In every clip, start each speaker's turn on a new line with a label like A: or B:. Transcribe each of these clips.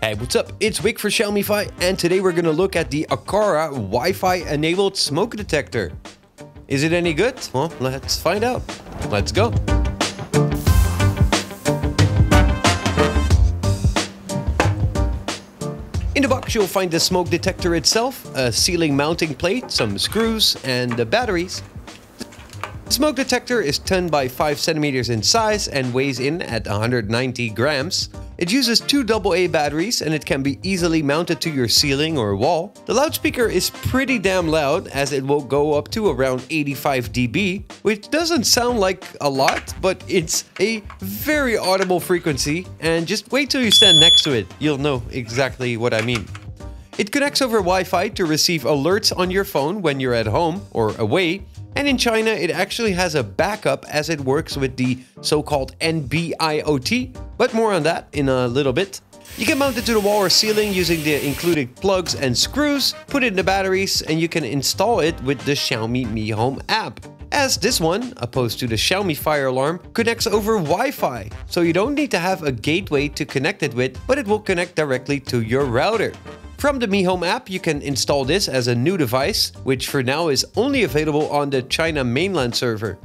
A: Hey, what's up? It's Wick for Xiaomi and today we're gonna look at the Aqara Wi-Fi enabled smoke detector. Is it any good? Well, let's find out. Let's go. In the box, you'll find the smoke detector itself, a ceiling mounting plate, some screws, and the batteries. The smoke detector is 10 by 5 centimeters in size and weighs in at 190 grams. It uses two AA batteries and it can be easily mounted to your ceiling or wall. The loudspeaker is pretty damn loud as it will go up to around 85 dB, which doesn't sound like a lot, but it's a very audible frequency and just wait till you stand next to it, you'll know exactly what I mean. It connects over Wi-Fi to receive alerts on your phone when you're at home or away, and in China, it actually has a backup as it works with the so-called NB-IoT, but more on that in a little bit. You can mount it to the wall or ceiling using the included plugs and screws, put it in the batteries, and you can install it with the Xiaomi Mi Home app. As this one, opposed to the Xiaomi fire alarm, connects over Wi-Fi, so you don't need to have a gateway to connect it with, but it will connect directly to your router. From the Mi Home app, you can install this as a new device, which for now is only available on the China mainland server.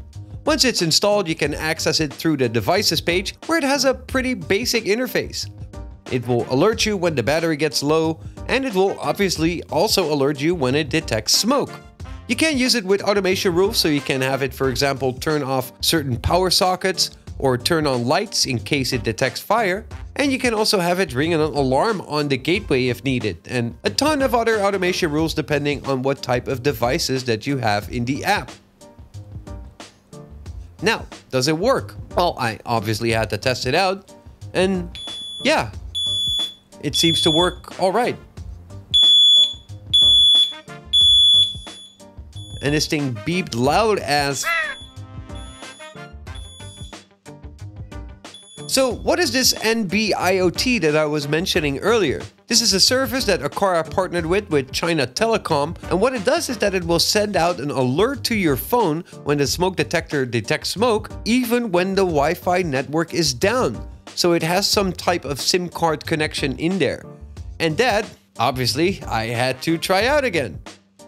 A: Once it's installed, you can access it through the devices page, where it has a pretty basic interface. It will alert you when the battery gets low, and it will obviously also alert you when it detects smoke. You can use it with automation rules, so you can have it, for example, turn off certain power sockets or turn on lights in case it detects fire. And you can also have it ring an alarm on the gateway if needed, and a ton of other automation rules depending on what type of devices that you have in the app. Now, does it work? Well, I obviously had to test it out, and yeah, it seems to work alright. And this thing beeped loud as So what is this NB-IoT that I was mentioning earlier? This is a service that Aqara partnered with with China Telecom and what it does is that it will send out an alert to your phone when the smoke detector detects smoke even when the Wi-Fi network is down. So it has some type of SIM card connection in there. And that, obviously, I had to try out again.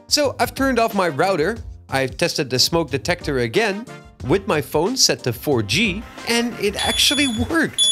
A: So I've turned off my router, I've tested the smoke detector again, with my phone set to 4G and it actually worked.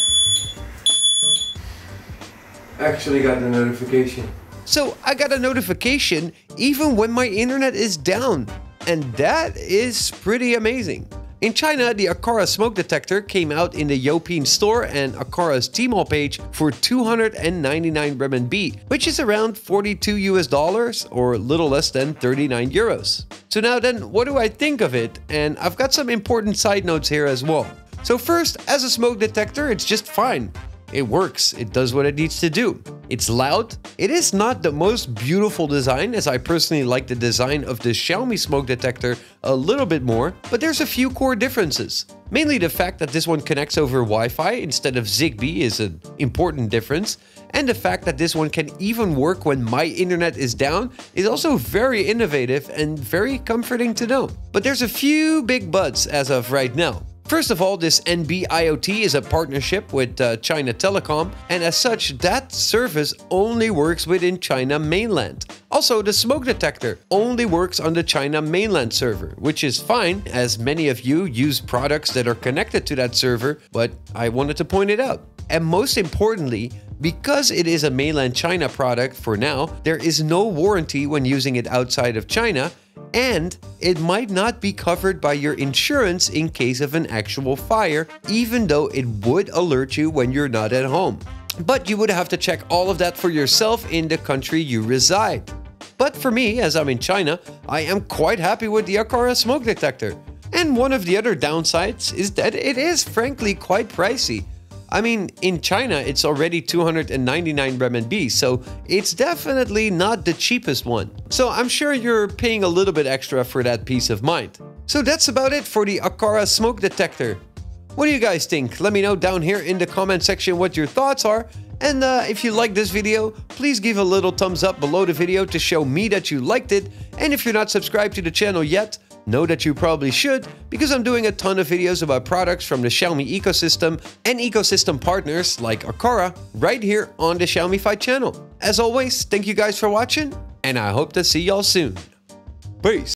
A: Actually got the notification. So I got a notification even when my internet is down and that is pretty amazing. In China, the Aqara smoke detector came out in the Youpin store and Aqara's Tmall page for 299 renminbi, which is around 42 US dollars or little less than 39 euros. So now then, what do I think of it? And I've got some important side notes here as well. So first, as a smoke detector, it's just fine. It works, it does what it needs to do. It's loud. It is not the most beautiful design as I personally like the design of the Xiaomi smoke detector a little bit more, but there's a few core differences. Mainly the fact that this one connects over Wi-Fi instead of Zigbee is an important difference, and the fact that this one can even work when my internet is down is also very innovative and very comforting to know. But there's a few big buts as of right now. First of all, this NB-IoT is a partnership with uh, China Telecom, and as such, that service only works within China mainland. Also, the smoke detector only works on the China mainland server, which is fine as many of you use products that are connected to that server, but I wanted to point it out. And most importantly, because it is a mainland China product for now, there is no warranty when using it outside of China, and it might not be covered by your insurance in case of an actual fire, even though it would alert you when you're not at home. But you would have to check all of that for yourself in the country you reside. But for me, as I'm in China, I am quite happy with the Aqara smoke detector. And one of the other downsides is that it is frankly quite pricey. I mean, in China, it's already 299 renminbi, so it's definitely not the cheapest one. So I'm sure you're paying a little bit extra for that peace of mind. So that's about it for the Aqara smoke detector. What do you guys think? Let me know down here in the comment section what your thoughts are. And uh, if you like this video, please give a little thumbs up below the video to show me that you liked it. And if you're not subscribed to the channel yet, Know that you probably should because I'm doing a ton of videos about products from the Xiaomi ecosystem and ecosystem partners like Aqara right here on the Xiaomi channel. As always, thank you guys for watching and I hope to see y'all soon. Peace!